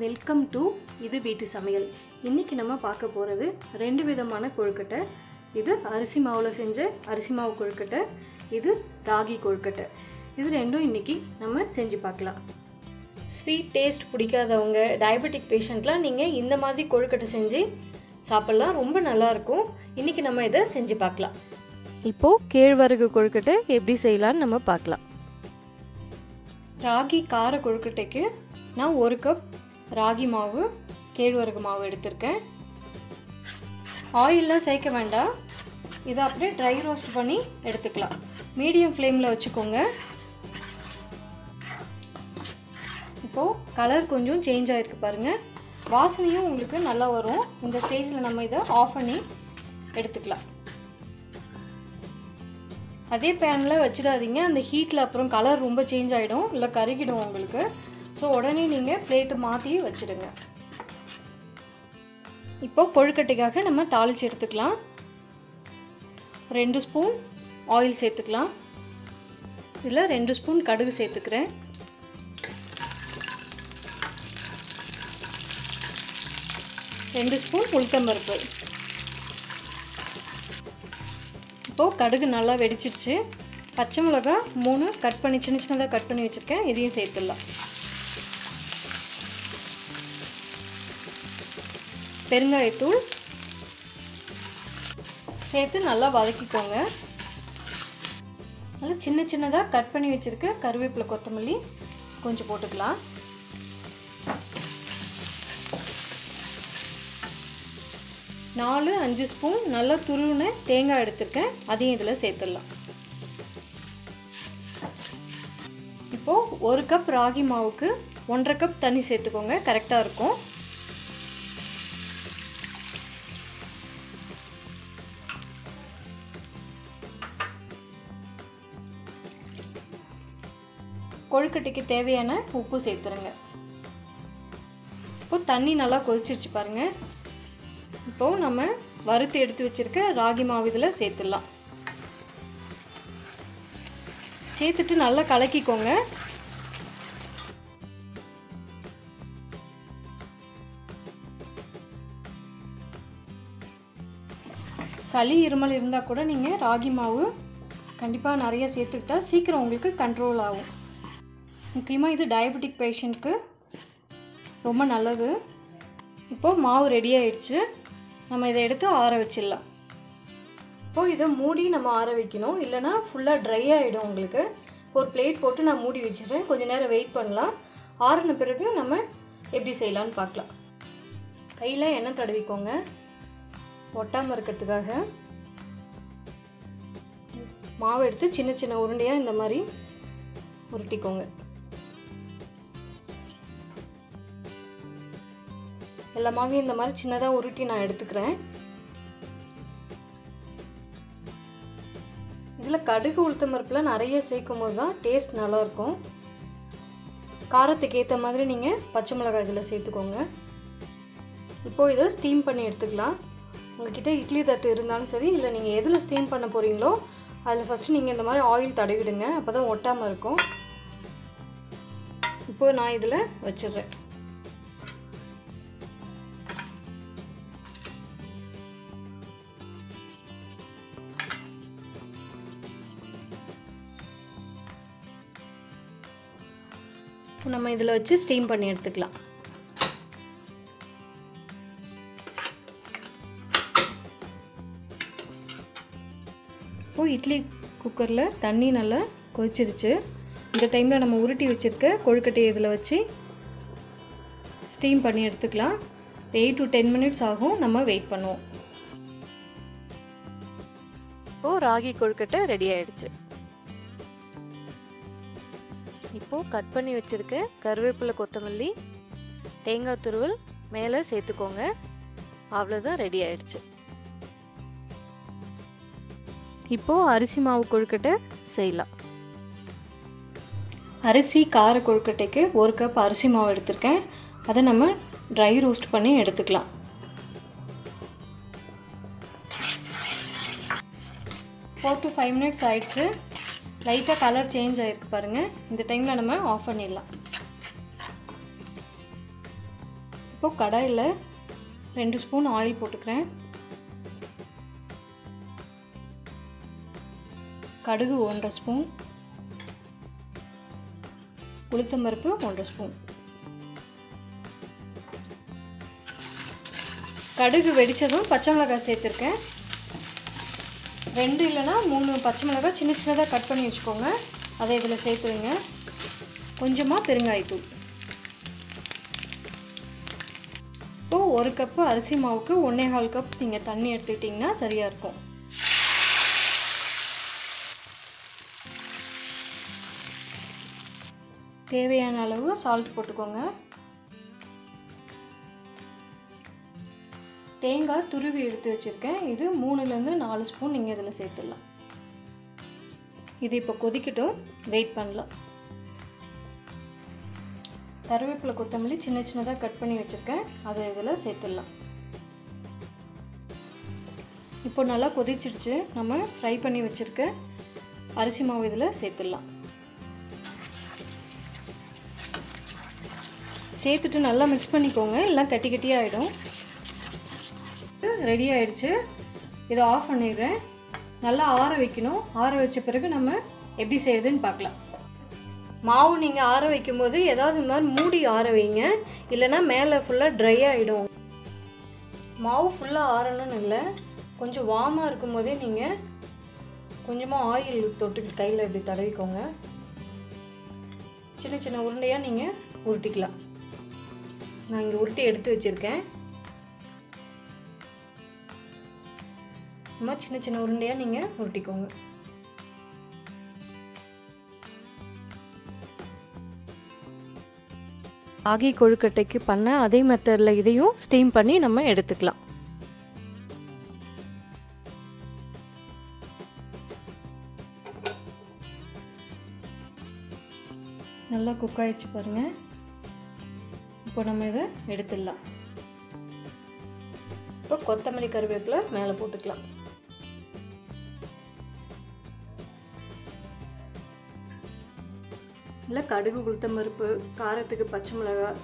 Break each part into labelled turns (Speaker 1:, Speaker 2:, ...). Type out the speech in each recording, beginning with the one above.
Speaker 1: Welcome to இது வீட்டு சமையல். இன்றைக்கி நம்ம பார்க்க போகிறது ரெண்டு விதமான கொழுக்கட்டை. இது அரிசி மாவில் செஞ்ச அரிசி மாவு கொழுக்கட்டை. இது ராகி கொழுக்கட்டை. இது ரெண்டும் இன்றைக்கி நம்ம செஞ்சு பார்க்கலாம். ஸ்வீட் டேஸ்ட் பிடிக்காதவங்க டயபெட்டிக் பேஷண்ட்லாம் நீங்கள் இந்த மாதிரி கொழுக்கட்டை செஞ்சு சாப்பிட்லாம். ரொம்ப நல்லாயிருக்கும் இன்றைக்கி நம்ம இதை செஞ்சு பார்க்கலாம். இப்போது கேழ்வரகு கொழுக்கட்டை எப்படி செய்யலான்னு நம்ம பார்க்கலாம். ராகி கார கொழுக்கட்டைக்கு நான் ஒரு கப் ராகி மாவு கேழ்வரகு மாவு எடுத்திருக்கேன். ஆயிலெலாம் சேர்க்க வேண்டாம். இதை அப்படியே ட்ரை ரோஸ்ட் பண்ணி எடுத்துக்கலாம். மீடியம் ஃப்ளேமில் வச்சுக்கோங்க. இப்போது கலர் கொஞ்சம் சேஞ்ச் ஆகிருக்கு பாருங்கள் வாசனையும் உங்களுக்கு நல்லா வரும். இந்த ஸ்டேஜில் நம்ம இதை ஆஃப் பண்ணி எடுத்துக்கலாம். அதே பேனில் வச்சிடாதீங்க. அந்த ஹீட்டில் அப்புறம் கலர் ரொம்ப சேஞ்ச் ஆகிடும் இல்லை கருகிடும் உங்களுக்கு. ஸோ உடனே நீங்கள் பிளேட்டு மாற்றி வச்சுடுங்க. இப்போ கொழுக்கட்டைக்காக நம்ம தாளித்து எடுத்துக்கலாம். ரெண்டு ஸ்பூன் ஆயில் சேர்த்துக்கலாம். இதில் ரெண்டு ஸ்பூன் கடுகு சேர்த்துக்கிறேன். ரெண்டு ஸ்பூன் உளுத்தம்பருப்பு. இப்போது கடுகு நல்லா வெடிச்சிருச்சு. பச்சை மிளகா மூணு கட் பண்ணி சின்ன சின்னதாக கட் பண்ணி வச்சுருக்கேன். இதையும் சேர்த்துடலாம். பெருங்காயத்தூள் சேர்த்து நல்லா வதக்கிக்கோங்க. நல்லா சின்ன சின்னதாக கட் பண்ணி வச்சுருக்க கருவேப்பிலை கொத்தமல்லி கொஞ்சம் போட்டுக்கலாம். நாலு அஞ்சு ஸ்பூன் நல்லா துருவின தேங்காய் எடுத்திருக்கேன். அதையும் இதில் சேர்த்துடலாம். இப்போது ஒரு கப் ராகி மாவுக்கு ஒன்றரை கப் தண்ணி சேர்த்துக்கோங்க. கரெக்டாக இருக்கும். கொழுக்கட்டைக்கு தேவையான உப்பு சேர்த்துருங்க. இப்போ தண்ணி நல்லா கொதிச்சிருச்சு பாருங்கள் இப்போது நம்ம வறுத்து எடுத்து வச்சுருக்க ராகி மாவு இதில் சேர்த்துடலாம். சேர்த்துட்டு நல்லா கலக்கிக்கோங்க. சளி இருமல் இருந்தால் கூட நீங்கள் ராகி மாவு கண்டிப்பாக நிறைய சேர்த்துக்கிட்டா சீக்கிரம் உங்களுக்கு கண்ட்ரோல் ஆகும். முக்கியமாக இது டயபெட்டிக் பேஷண்ட்க்கு ரொம்ப நல்லது. இப்போது மாவு ரெடி ஆயிடுச்சு. நம்ம இதை எடுத்து ஆற வச்சிடலாம். இப்போது இதை மூடி நம்ம ஆற வைக்கணும். இல்லைனா ஃபுல்லாக ட்ரை ஆகிடும் உங்களுக்கு. ஒரு பிளேட் போட்டு நான் மூடி வச்சிடுறேன். கொஞ்சம் நேரம் வெயிட் பண்ணலாம். ஆறின பிறகு நம்ம எப்படி செய்யலான்னு பார்க்கலாம். கையில் எண்ணெய் தடவிக்கோங்க. ஒட்டாமல் இருக்கிறதுக்காக. மாவு எடுத்து சின்ன சின்ன உருண்டையாக இந்த மாதிரி உருட்டிக்கோங்க. எல்லாமே இந்த மாதிரி சின்னதாக உருட்டி நான் எடுத்துக்கிறேன். இதில் கடுகு உளுத்தம் பருப்பில் நிறைய சேர்க்கும் போது தான் டேஸ்ட் நல்லாயிருக்கும். காரத்துக்கு ஏற்ற மாதிரி நீங்கள் பச்சை மிளகாய் இதில் சேர்த்துக்கோங்க. இப்போது இதை ஸ்டீம் பண்ணி எடுத்துக்கலாம். உங்ககிட்ட இட்லி தட்டு இருந்தாலும் சரி இல்லை நீங்கள் எதில் ஸ்டீம் பண்ண போகிறீங்களோ அதில் ஃபஸ்ட்டு நீங்கள் இந்த மாதிரி ஆயில் தடவிடுங்க. அப்போ தான் ஒட்டாமல் இருக்கும். இப்போது நான் இதில் வச்சிடுறேன். நம்ம இதில் வச்சு ஸ்டீம் பண்ணி எடுத்துக்கலாம். இப்போ இட்லி குக்கரில் தண்ணி நல்லா கொதிச்சிருச்சு. இந்த டைமில் நம்ம உருட்டி வச்சுருக்க கொழுக்கட்டையை இதில் வச்சு ஸ்டீம் பண்ணி எடுத்துக்கலாம். எயிட் டு டென் மினிட்ஸ் ஆகும் நம்ம வெயிட் பண்ணுவோம். இப்போது ராகி கொழுக்கட்டை ரெடி ஆகிடுச்சு இப்போது கட் பண்ணி வச்சுருக்க கருவேப்பிலை கொத்தமல்லி தேங்காய் துருவல் மேலே சேர்த்துக்கோங்க. அவ்வளோதான் ரெடி ஆயிடுச்சு. இப்போது அரிசி மாவு கொழுக்கட்டை செய்யலாம். அரிசி கார கொழுக்கட்டைக்கு ஒரு கப் அரிசி மாவு எடுத்திருக்கேன். அதை நம்ம ட்ரை ரோஸ்ட் பண்ணி எடுத்துக்கலாம். ஃபோர் டு ஃபைவ் மினிட்ஸ் ஆயிடுச்சு. லைட்டாக கலர் சேஞ்ச் ஆகிருக்கு பாருங்கள் இந்த டைமில் நம்ம ஆஃப் பண்ணிடலாம். இப்போது கடாயில் ரெண்டு ஸ்பூன் ஆயில் போட்டுக்கிறேன். கடுகு ஒன்றரை ஸ்பூன் உளுத்தம்பருப்பு ஒன்றரை ஸ்பூன் கடுகு வெடித்ததும் பச்சை மிளகாய் சேர்த்துருக்கேன். ரெண்டு இல்லைன்னா மூணு பச்சை மிளகாய் சின்ன சின்னதாக கட் பண்ணி வச்சுக்கோங்க. அதை இதில் சேர்த்துருங்க. கொஞ்சமாக பெருங்காயத்தூள் இப்போது ஒரு கப்பு அரிசி மாவுக்கு ஒன்றே கால் கப் நீங்கள் தண்ணி எடுத்துக்கிட்டிங்கன்னா சரியாக இருக்கும். தேவையான அளவு சால்ட் போட்டுக்கோங்க. தேங்காய் துருவி எடுத்து வச்சுருக்கேன். இது மூணுலேருந்து நாலு ஸ்பூன் நீங்கள் இதில் சேர்த்துடலாம். இது இப்போ கொதிக்கட்டும். வெயிட் பண்ணலாம். கருவேப்பிலை கொத்தமல்லி சின்ன சின்னதாக கட் பண்ணி வச்சுருக்கேன். அதை இதில் சேர்த்துடலாம். இப்போ நல்லா கொதிச்சிடுச்சு. நம்ம ஃப்ரை பண்ணி வச்சுருக்க அரிசி மாவு இதில் சேர்த்துடலாம். சேர்த்துட்டு நல்லா மிக்ஸ் பண்ணிக்கோங்க. எல்லாம் கட்டி கட்டியாக ஆகிடும் ரெடி ஆயிடுச்சு. இதை ஆஃப் பண்ணிடுறேன். நல்லா ஆற வைக்கணும். ஆற வச்ச பிறகு நம்ம எப்படி செய்யுதுன்னு பார்க்கலாம். மாவு நீங்கள் ஆற வைக்கும் போது ஏதாவது மாதிரி மூடி ஆற வைங்க. இல்லைன்னா மேலே ஃபுல்லாக ட்ரை ஆகிடும் மாவு ஃபுல்லாக ஆறணும்னு இல்லை. கொஞ்சம் வார்மாக இருக்கும் போதே நீங்கள் கொஞ்சமாக ஆயில் தொட்டு கையில் இப்படி தடவிக்கோங்க. சின்ன சின்ன உருண்டையாக நீங்கள் உருட்டிக்கலாம். நான் இங்கே உருட்டி எடுத்து வச்சுருக்கேன். இந்த சின்ன சின்ன உருண்டையாக நீங்கள் உருட்டிக்கோங்க. ஆகி கொழுக்கட்டைக்கு பண்ண அதே மெத்தடில் இதையும் ஸ்டீம் பண்ணி நம்ம எடுத்துக்கலாம். நல்லா குக் ஆயிடுச்சு பாருங்கள் இப்போ நம்ம இதை எடுத்துடலாம். இப்போ கொத்தமல்லி கருவேப்பிலை மேலே போட்டுக்கலாம். இல்லை கடுகு உளுத்தம்பருப்பு காரத்துக்கு பச்சை மிளகாய்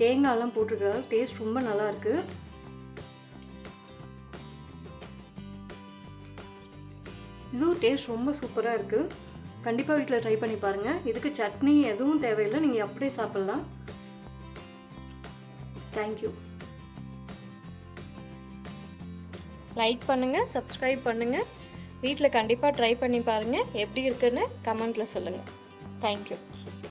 Speaker 1: தேங்காயெல்லாம் போட்டிருக்கிறதால டேஸ்ட் ரொம்ப நல்லாயிருக்கு இதுவும் டேஸ்ட் ரொம்ப சூப்பராக இருக்குது கண்டிப்பாக வீட்டில் ட்ரை பண்ணி பாருங்கள் இதுக்கு சட்னி எதுவும் தேவையில்லை. நீங்கள் அப்படியே சாப்பிட்லாம். தேங்க்யூ லைக் பண்ணுங்கள் சப்ஸ்கிரைப் பண்ணுங்கள் வீட்டில் கண்டிப்பாக ட்ரை பண்ணி பாருங்கள் எப்படி இருக்குன்னு கமெண்ட்டில் சொல்லுங்கள் தேங்க்யூ